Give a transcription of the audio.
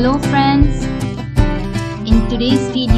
Hello friends. In today's video